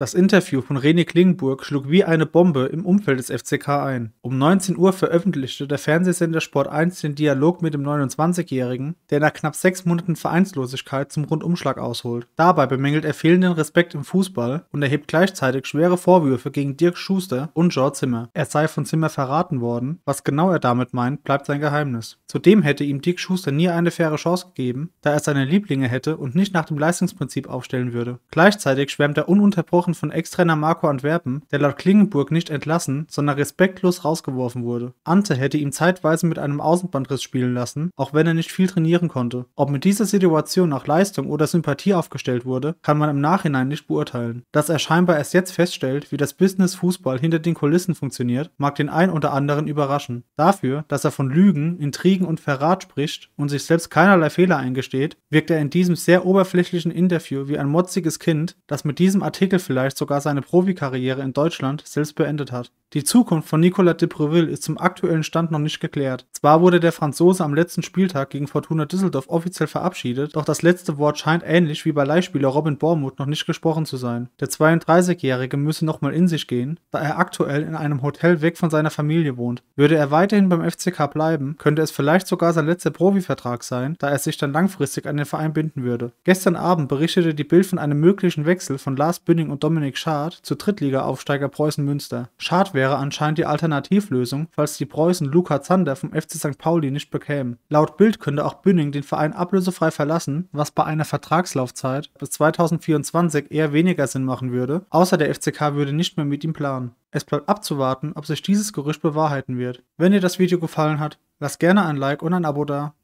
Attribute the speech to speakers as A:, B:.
A: Das Interview von René Klingenburg schlug wie eine Bombe im Umfeld des FCK ein. Um 19 Uhr veröffentlichte der Fernsehsender Sport 1 den Dialog mit dem 29-Jährigen, der nach knapp sechs Monaten Vereinslosigkeit zum Rundumschlag ausholt. Dabei bemängelt er fehlenden Respekt im Fußball und erhebt gleichzeitig schwere Vorwürfe gegen Dirk Schuster und George Zimmer. Er sei von Zimmer verraten worden. Was genau er damit meint, bleibt sein Geheimnis. Zudem hätte ihm Dirk Schuster nie eine faire Chance gegeben, da er seine Lieblinge hätte und nicht nach dem Leistungsprinzip aufstellen würde. Gleichzeitig schwärmt er ununterbrochen Wochen von Ex-Trainer Marco Antwerpen, der laut Klingenburg nicht entlassen, sondern respektlos rausgeworfen wurde. Ante hätte ihn zeitweise mit einem Außenbandriss spielen lassen, auch wenn er nicht viel trainieren konnte. Ob mit dieser Situation nach Leistung oder Sympathie aufgestellt wurde, kann man im Nachhinein nicht beurteilen. Dass er scheinbar erst jetzt feststellt, wie das Business Fußball hinter den Kulissen funktioniert, mag den ein oder anderen überraschen. Dafür, dass er von Lügen, Intrigen und Verrat spricht und sich selbst keinerlei Fehler eingesteht, wirkt er in diesem sehr oberflächlichen Interview wie ein motziges Kind, das mit diesem Artikel vielleicht vielleicht sogar seine Profikarriere in Deutschland selbst beendet hat. Die Zukunft von Nicolas Depreville ist zum aktuellen Stand noch nicht geklärt. Zwar wurde der Franzose am letzten Spieltag gegen Fortuna Düsseldorf offiziell verabschiedet, doch das letzte Wort scheint ähnlich wie bei Leihspieler Robin Bormuth noch nicht gesprochen zu sein. Der 32-Jährige müsse nochmal in sich gehen, da er aktuell in einem Hotel weg von seiner Familie wohnt. Würde er weiterhin beim FCK bleiben, könnte es vielleicht sogar sein letzter Profivertrag sein, da er sich dann langfristig an den Verein binden würde. Gestern Abend berichtete die Bild von einem möglichen Wechsel von Lars Bünding und Dominik Schad zu Drittliga-Aufsteiger Preußen Münster. Schad wäre anscheinend die Alternativlösung, falls die Preußen Luca Zander vom FC St. Pauli nicht bekämen. Laut Bild könnte auch Bünding den Verein ablösefrei verlassen, was bei einer Vertragslaufzeit bis 2024 eher weniger Sinn machen würde, außer der FCK würde nicht mehr mit ihm planen. Es bleibt abzuwarten, ob sich dieses Gerücht bewahrheiten wird. Wenn dir das Video gefallen hat, lass gerne ein Like und ein Abo da.